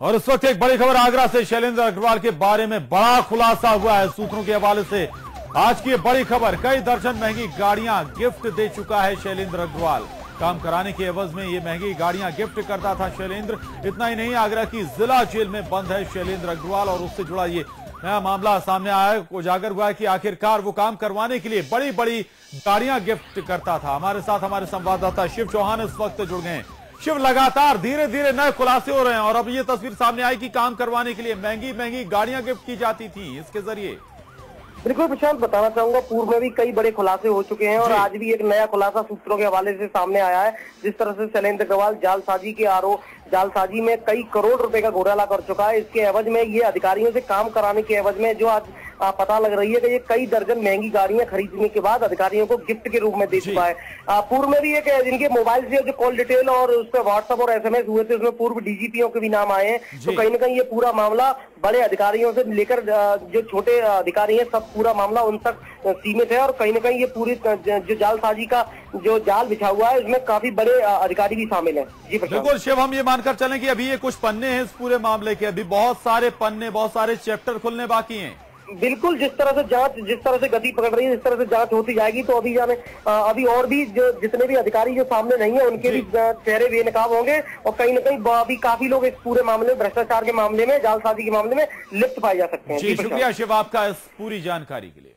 और इस वक्त एक बड़ी खबर आगरा से शैलेंद्र अग्रवाल के बारे में बड़ा खुलासा हुआ है सूत्रों के हवाले से। आज की बड़ी खबर, कई दर्जन महँगी गाड़ियाँ गिफ्ट दे चुका है शैलेंद्र अग्रवाल। काम कराने के एवज में ये महँगी गाड़ियाँ गिफ्ट करता था शैलेंद्र। इतना ही नहीं, आगरा की जिला जेल में बंद है शैलेंद्र अग्रवाल और उससे जुड़ा ये नया मामला सामने आया उजागर हुआ कि आखिरकार वो काम करवाने के लिए बड़ी बड़ी गाड़ियाँ गिफ्ट करता था। हमारे साथ हमारे संवाददाता शिव चौहान इस वक्त जुड़ गए शिव लगातार धीरे धीरे नए खुलासे हो रहे हैं और अब ये तस्वीर सामने आई कि काम करवाने के लिए महँगी महँगी गाड़ियाँ गिफ्ट की जाती थी इसके ज़रिए। बिल्कुल प्रशांत बताना चाहूँगा पूर्व में भी कई बड़े खुलासे हो चुके हैं और आज भी एक नया खुलासा सूत्रों के हवाले से सामने आया है जिस तरह से शैलेंद्र अग्रवाल जालसाजी के आरोप जालसाजी में कई करोड़ रुपए का घोटाला कर चुका है। इसके एवज में ये अधिकारियों से काम कराने के एवज में जो आज आ, पता लग रही है कि ये कई दर्जन महँगी गाड़ियाँ खरीदने के बाद अधिकारियों को गिफ्ट के रूप में दे चुका है। आ, पूर्व में भी एक जिनके मोबाइल से जो कॉल डिटेल और उस पर व्हाट्सएप और एसएमएस हुए थे उसमें पूर्व डीजीपीओ के भी नाम आए हैं। तो कहीं ना कहीं ये पूरा मामला बड़े अधिकारियों से लेकर जो छोटे अधिकारी हैं सब पूरा मामला उन तक सीमित है। और कहीं ना कहीं ये पूरी जो जालसाजी का जो जाल बिछा हुआ है उसमें काफ़ी बड़े अधिकारी भी शामिल है। जी बिल्कुल शिव हम ये मानकर चलें कि अभी ये कुछ पन्ने हैं इस पूरे मामले के। अभी बहुत सारे पन्ने बहुत सारे चैप्टर खुलने बाकी हैं। बिल्कुल जिस तरह से जाँच जिस तरह से गति पकड़ रही है जिस तरह से जाँच होती जाएगी तो अभी जाने अभी और भी जो जितने भी अधिकारी जो सामने नहीं है उनके भी चेहरे बेनकाब होंगे और कहीं ना कहीं अभी काफ़ी लोग इस पूरे मामले में भ्रष्टाचार के मामले में जालसाजी के मामले में लिप्त पाए जा सकते हैं। जी शुक्रिया शिव आपका इस पूरी जानकारी के लिए।